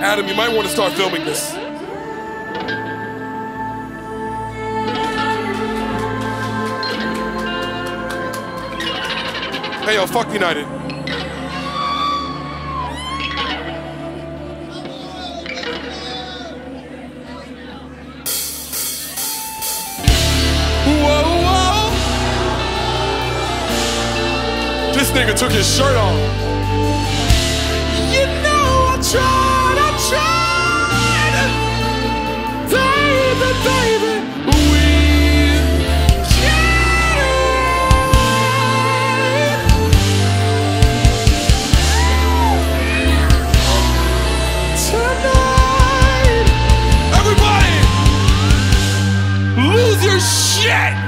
Adam, you might want to start filming this. Hey, yo, fuck United. Whoa. This nigga took his shirt off. Shit.